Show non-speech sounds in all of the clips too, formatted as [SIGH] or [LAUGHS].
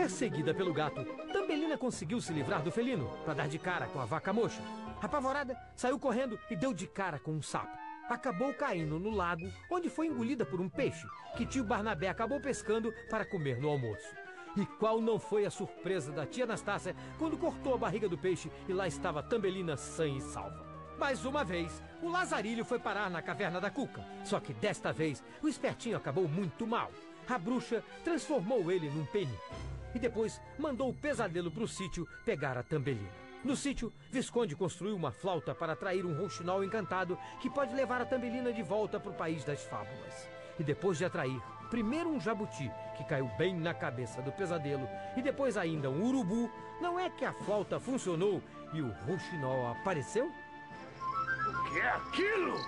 Perseguida pelo gato, Tambelina conseguiu se livrar do felino para dar de cara com a vaca mocha. Apavorada, saiu correndo e deu de cara com um sapo. Acabou caindo no lago, onde foi engolida por um peixe, que tio Barnabé acabou pescando para comer no almoço. E qual não foi a surpresa da tia Anastácia quando cortou a barriga do peixe e lá estava Tambelina sã e salva. Mais uma vez, o Lazarilho foi parar na caverna da Cuca. Só que desta vez, o espertinho acabou muito mal. A bruxa transformou ele num penico. E depois mandou o pesadelo para o sítio pegar a Tambelina. No sítio, Visconde construiu uma flauta para atrair um rouxinol encantado que pode levar a Tambelina de volta para o país das fábulas. E depois de atrair primeiro um jabuti, que caiu bem na cabeça do pesadelo, e depois ainda um urubu, não é que a flauta funcionou e o rouxinol apareceu? O que é aquilo?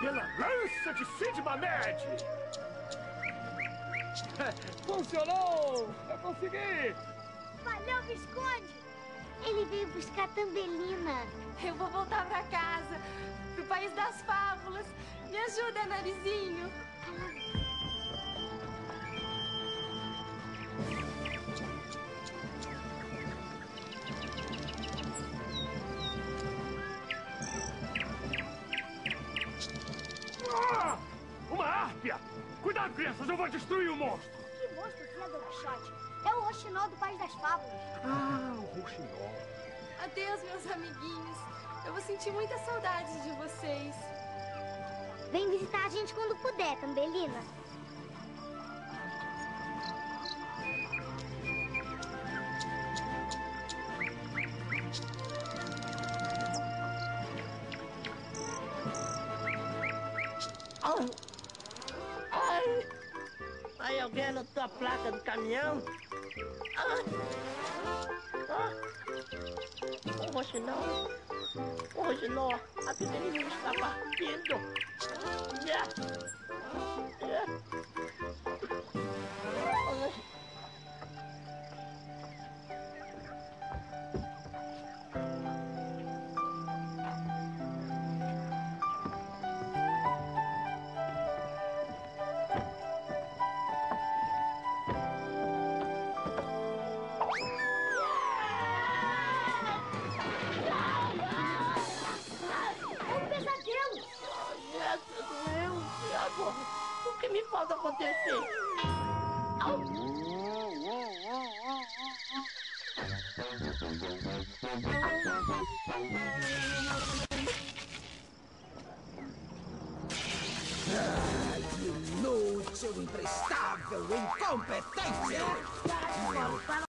Pela lança de Cid Mamed! [LAUGHS] Funcionou! Eu consegui! Valeu, Visconde! Ele veio buscar Tambelina. Eu vou voltar pra casa, Uma árpia! Cuidado, crianças, eu vou destruir o monstro! Que monstro, filha do Quixote? É o Roxinol do País das Fábulas. Ah, o Rouxinol. Adeus, meus amiguinhos. Eu vou sentir muita saudade de vocês. Vem visitar a gente quando puder, Tambelina. Au! Alguém anotou a placa do caminhão? Ai! Ah! O Roxinol! O Roxinol! A pequenininha está partindo! Yeah. Yeah. E? O que me falta acontecer? Inútil, imprestável, incompetente!